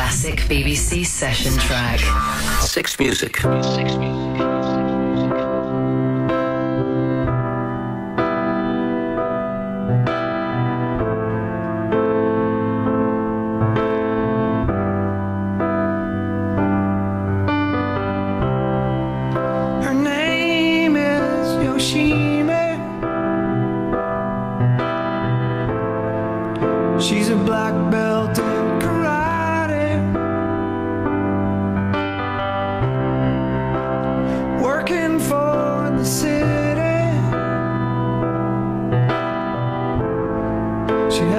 classic BBC session track. Six Music. Six Music. She's a black belt.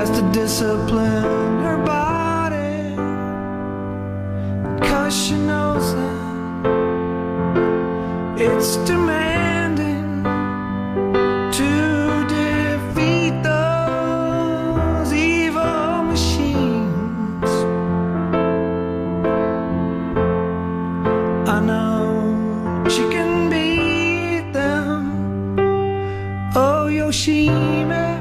has to discipline her body. Cause she knows that it's demanding to defeat those evil machines. I know she can beat them. Oh, Yoshimi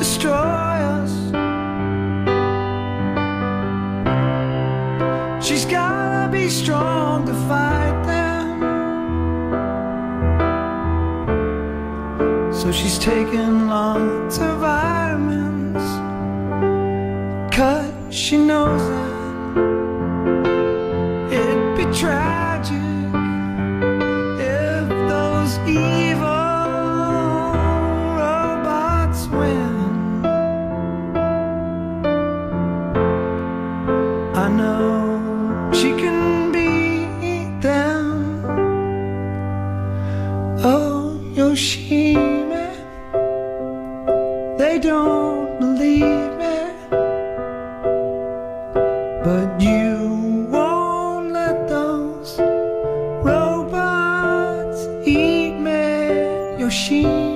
destroy us. She's gotta be strong to fight them. So she's taking lots of vitamins. Cause she knows that it betrays. They don't believe me, but you won't let those robots eat me, Yoshimi.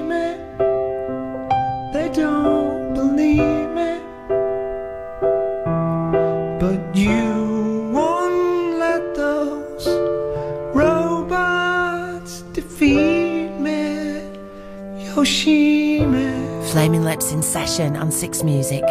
Flaming Lips in session on six music.